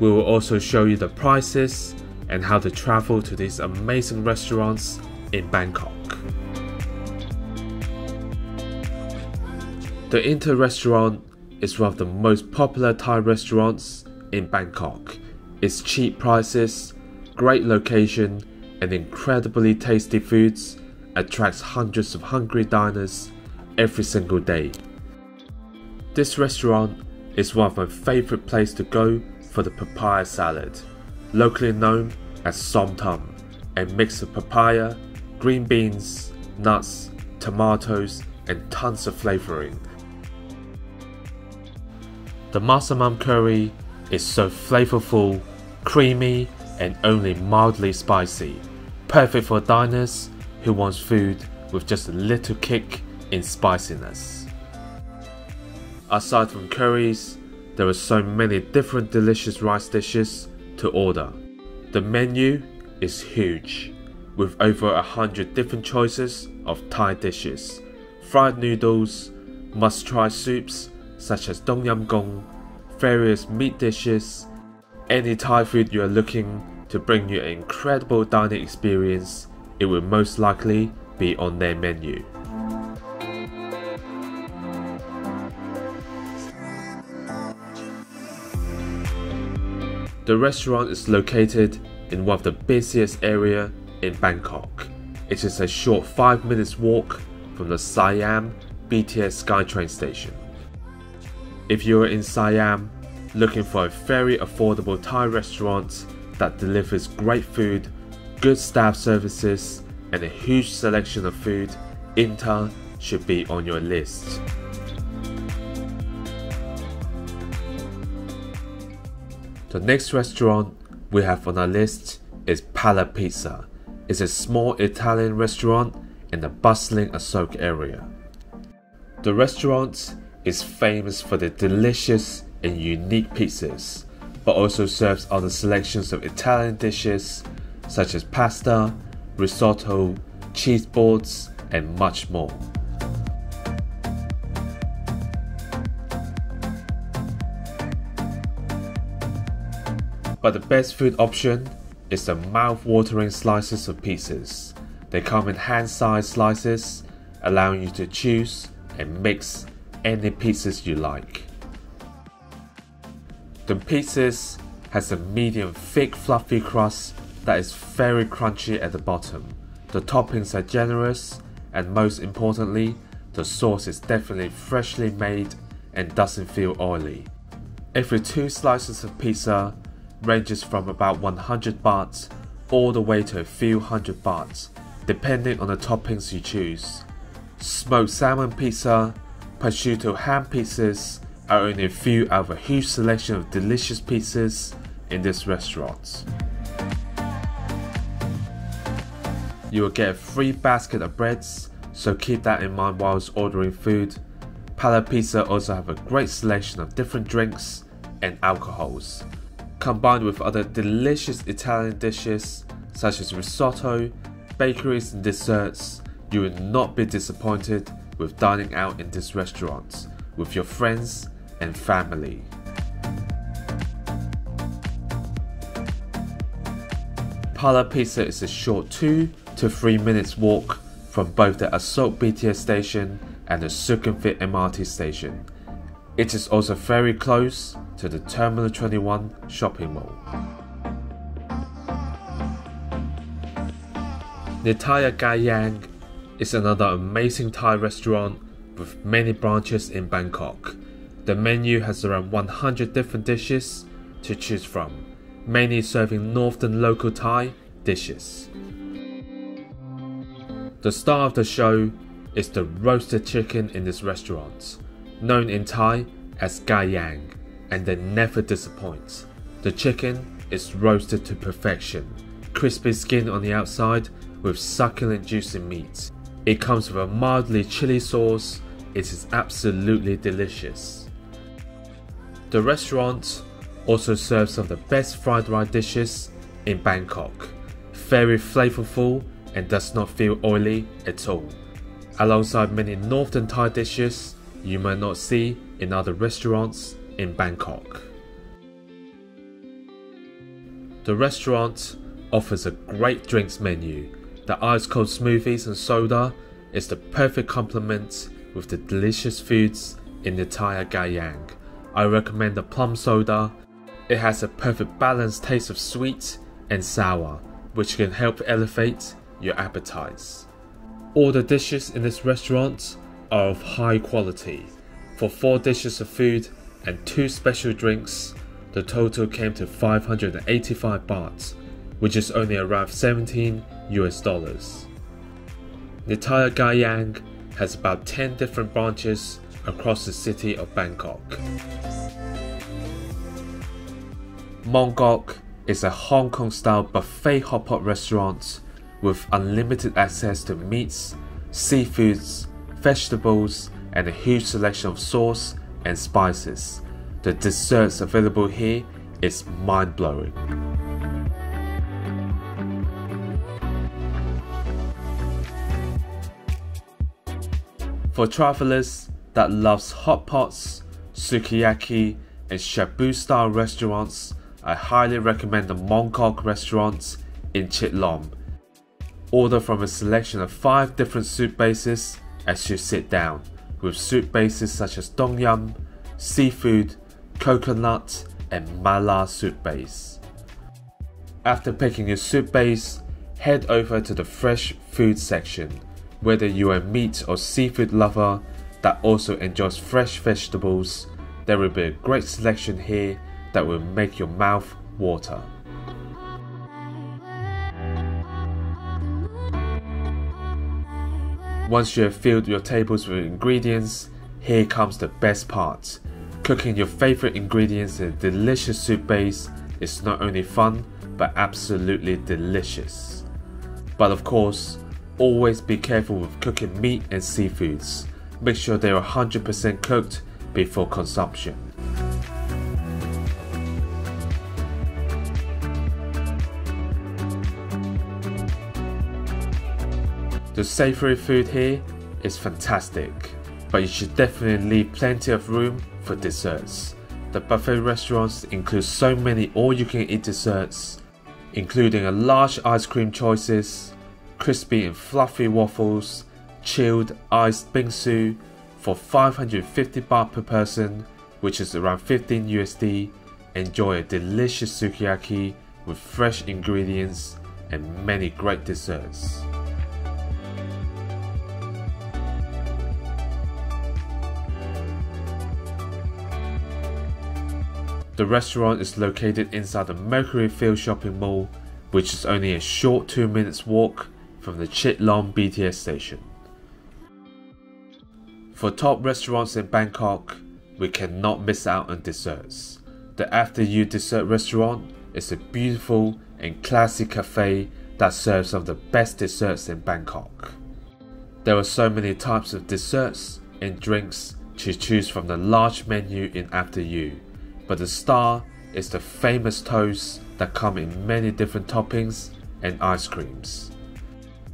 We will also show you the prices and how to travel to these amazing restaurants in Bangkok. The Inter restaurant is one of the most popular Thai restaurants in Bangkok. Its cheap prices, great location, and incredibly tasty foods attracts hundreds of hungry diners every single day. This restaurant is one of my favorite places to go for the papaya salad, locally known as som tam, a mix of papaya, green beans, nuts, tomatoes, and tons of flavoring. The massaman curry is so flavorful, creamy, and only mildly spicy, perfect for diners who want food with just a little kick in spiciness. Aside from curries, there are so many different delicious rice dishes to order. The menu is huge, with over a hundred different choices of Thai dishes, fried noodles, must-try soups such as Tom Yam Goong, various meat dishes, any Thai food you are looking to bring you an incredible dining experience, it will most likely be on their menu. The restaurant is located in one of the busiest area in Bangkok. It is a short 5 minutes walk from the Siam BTS SkyTrain station. If you are in Siam looking for a very affordable Thai restaurant that delivers great food, good staff services, and a huge selection of food, Inter should be on your list. The next restaurant we have on our list is Pala Pizza. It's a small Italian restaurant in the bustling Asok area. The restaurant is famous for the delicious and unique pizzas, but also serves other selections of Italian dishes such as pasta, risotto, cheese boards, and much more. But the best food option is the mouth-watering slices of pizzas. They come in hand-sized slices, allowing you to choose and mix any pizzas you like. The pizzas has a medium thick fluffy crust that is very crunchy at the bottom. The toppings are generous and most importantly, the sauce is definitely freshly made and doesn't feel oily. Every two slices of pizza ranges from about 100 bahts all the way to a few hundred bahts, depending on the toppings you choose. Smoked salmon pizza, prosciutto ham pizzas are only a few out of a huge selection of delicious pizzas in this restaurant. You will get a free basket of breads, so keep that in mind whilst ordering food. Pala Pizza also have a great selection of different drinks and alcohols combined with other delicious Italian dishes such as risotto, bakeries, and desserts, you will not be disappointed with dining out in this restaurant with your friends and family. Pala Pizza is a short 2 to 3 minutes walk from both the Asok BTS station and the Sukhumvit MRT station. It is also very close to the Terminal 21 shopping mall. Nitaya Gai Yang is another amazing Thai restaurant with many branches in Bangkok. The menu has around 100 different dishes to choose from, mainly serving northern local Thai dishes. The star of the show is the roasted chicken in this restaurant, known in Thai as Gai Yang and they never disappoint. The chicken is roasted to perfection, crispy skin on the outside with succulent juicy meat. It comes with a mildly chili sauce. It is absolutely delicious. The restaurant also serves some of the best fried rice dishes in Bangkok. Very flavorful and does not feel oily at all. Alongside many northern Thai dishes you might not see in other restaurants in Bangkok. The restaurant offers a great drinks menu. The ice cold smoothies and soda is the perfect complement with the delicious foods in the Nitaya Gai Yang. I recommend the plum soda. It has a perfect balanced taste of sweet and sour, which can help elevate your appetites. All the dishes in this restaurant are of high quality. For four dishes of food and two special drinks, the total came to 585 bahts, which is only around 17 US dollars. Nitaya Gai Yang has about 10 different branches across the city of Bangkok. Mongkok is a Hong Kong style buffet hotpot restaurant with unlimited access to meats, seafoods, vegetables, and a huge selection of sauce and spices. The desserts available here is mind blowing. For travelers that loves hot pots, sukiyaki, and shabu style restaurants, I highly recommend the Mongkok restaurant in Chitlom. Order from a selection of 5 different soup bases as you sit down, with soup bases such as tom yum, seafood, coconut, and mala soup base. After picking your soup base, head over to the fresh food section whether you are a meat or seafood lover that also enjoys fresh vegetables, there will be a great selection here that will make your mouth water. Once you have filled your tables with ingredients, here comes the best part. Cooking your favorite ingredients in a delicious soup base is not only fun, but absolutely delicious. But of course, Always be careful with cooking meat and seafoods. Make sure they are 100% cooked before consumption. The savory food here is fantastic, but you should definitely leave plenty of room for desserts. The buffet restaurants include so many all-you-can-eat desserts, including a large ice cream choices, crispy and fluffy waffles, chilled iced bingsu for 550 baht per person, which is around 15 USD. Enjoy a delicious sukiyaki with fresh ingredients and many great desserts. The restaurant is located inside the Mercury Ville shopping mall, which is only a short 2 minutes walk from the Chitlom BTS station. For top restaurants in Bangkok, we cannot miss out on desserts. The After You Dessert Restaurant is a beautiful and classy cafe that serves some of the best desserts in Bangkok. There are so many types of desserts and drinks to choose from the large menu in After You, but the star is the famous toast that come in many different toppings and ice creams.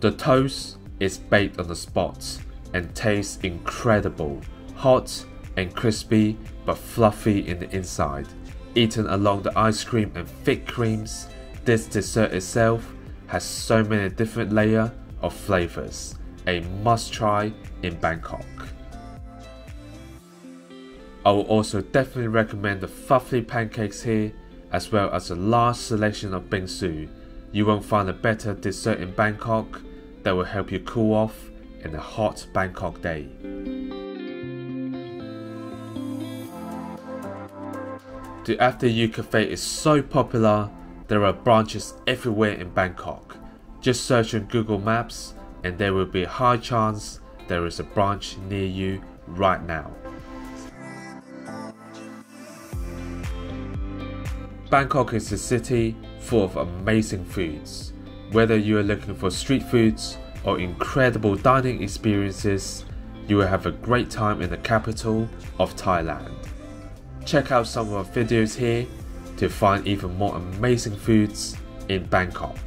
The toast is baked on the spot and tastes incredible, hot and crispy but fluffy in the inside. Eaten along the ice cream and thick creams, this dessert itself has so many different layers of flavors. A must try in Bangkok. I will also definitely recommend the fluffy pancakes here as well as a large selection of bingsu. You won't find a better dessert in Bangkok that will help you cool off in a hot Bangkok day. The After You Cafe is so popular, there are branches everywhere in Bangkok. Just search on Google Maps and there will be a high chance there is a branch near you right now. Bangkok is a city full of amazing foods. Whether you are looking for street foods or incredible dining experiences, you will have a great time in the capital of Thailand. Check out some of our videos here to find even more amazing foods in Bangkok.